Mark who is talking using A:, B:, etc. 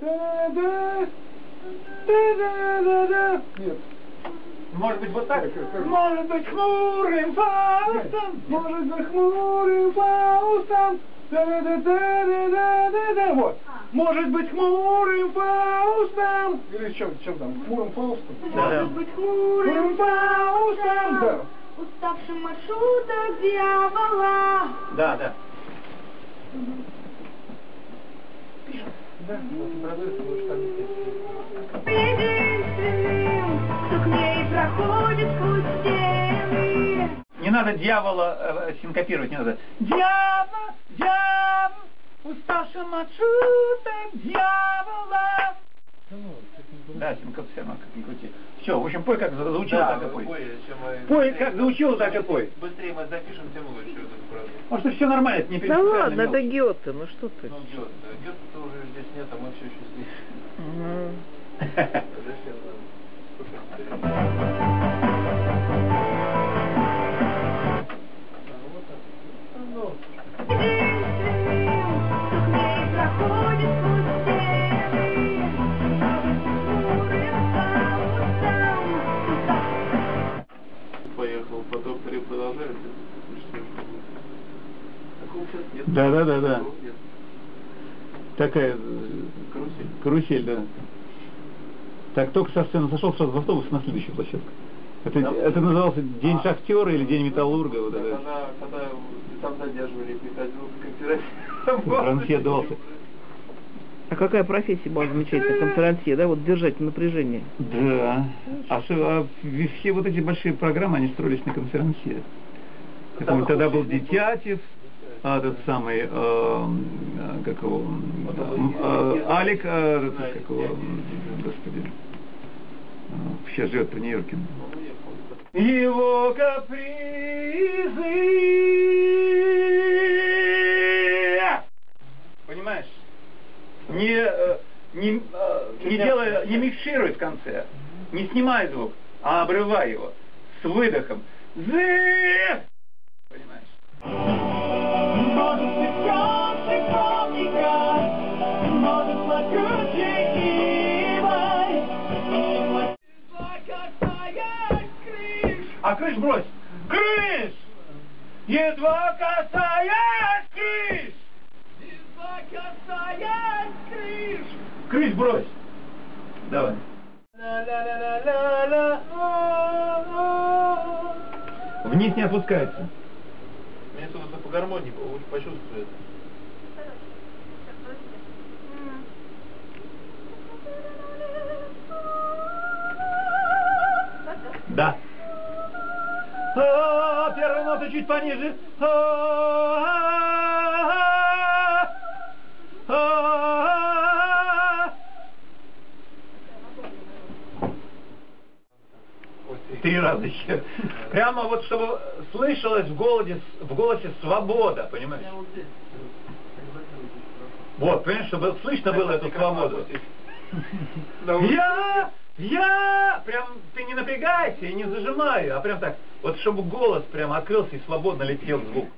A: Да-да, да-да-да-да. Нет.
B: Может быть, вот так?
A: Может быть хмурым Фаустом, может быть хмурым Фаустом. Да-да-да-да-да-да-да. Вот. Может быть хмурым Фаустом. Или чем, чем там? Хмурым Фаустом?
B: Да.
C: Может быть хмурым
A: Фаустом. Да.
C: Уставшим маршруток дьявола.
B: Да, да.
A: Да, вот образуется вот штабики.
C: Единственным, кто к ней проходит сквозь стены.
B: Не надо дьявола э, синкопировать, не надо. Дьявол, дьявол, уставшим от шуток дьявола. Да, равно как ни крути. Все, в общем, пой как за- заучил, так и пой.
D: чем мы...
B: Пой как заучил, так и пой.
D: Быстрее мы запишем, тем лучше.
B: Может, все нормально, это не
E: Да ладно, это. Гёте, ну что ты.
D: Ну, Гёте, да. Гёте-то уже здесь нет, а мы все еще здесь.
E: Мгм.
D: Зачем нам?
B: Да, да, да, да. Такая э,
D: Карусель.
B: карусель, да. Так, только со сцены сошел сразу в автобус на следующую площадку. Это,
D: Да.
B: это назывался День
D: А.
B: шахтера или День металлурга. Вот это.
D: она, когда там задерживали, приходил в конференции.
B: Конферансье давался.
E: А какая профессия была замечательная, конферансье, да, вот держать напряжение.
B: Да. А, а все вот эти большие программы, они строились на конферансье. Я помню, тогда был Детятев, а, этот самый, э, э, как его, э, Алик, э, этот, как его, господи, сейчас живет в Нью-Йорке. Его капризы. Понимаешь? Не, не, не делая, не микшируй в конце, не снимай звук, а обрывай его с выдохом. Зы! Крыш брось! Крыш! Едва касаясь крыш! Едва касаясь крыш! Крыш брось! Давай. Вниз не опускается.
D: Мне сюда по гармонии почувствует.
B: Да. А, Первая нота чуть пониже. А, а, Три раза еще. Прямо вот, чтобы слышалось в голосе, в голосе свобода, понимаешь? Вот, понимаешь, чтобы слышно было эту свободу. Я, я, прям ты не напрягайся и не зажимай, а прям так, вот чтобы голос прям открылся и свободно летел звук.